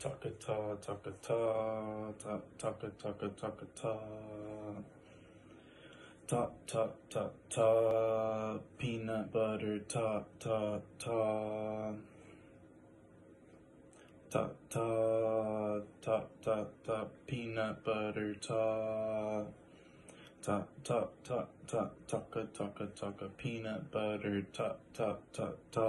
taka ta taka ta ta taka taka taka ta ta ta ta ta. Peanut butter ta ta ta. Ta ta ta ta ta. Peanut butter ta. Ta ta ta ta. Taka taka taka. Peanut butter ta ta ta ta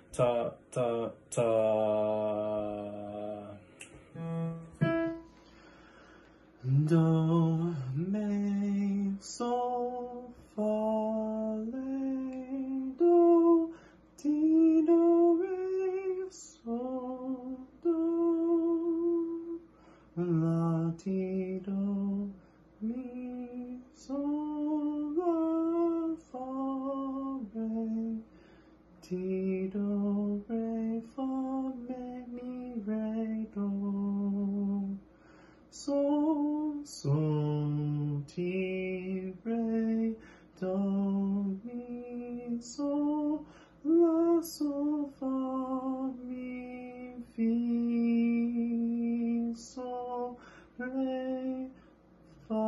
ta ta ta. Do ti do re fa me mi re do so so ti re do mi so la so fa mi fi so re fa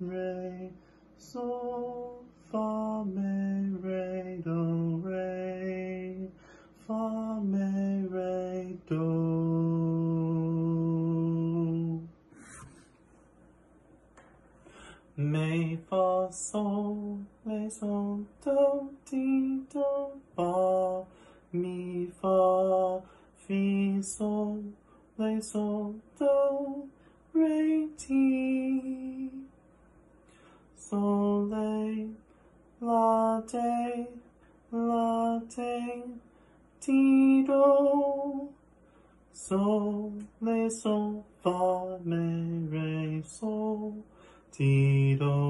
re so me fa sol re sol do ti do fa mi fa fi sol re sol do re ti sol re la te la te ti do sol re sol fa me 激动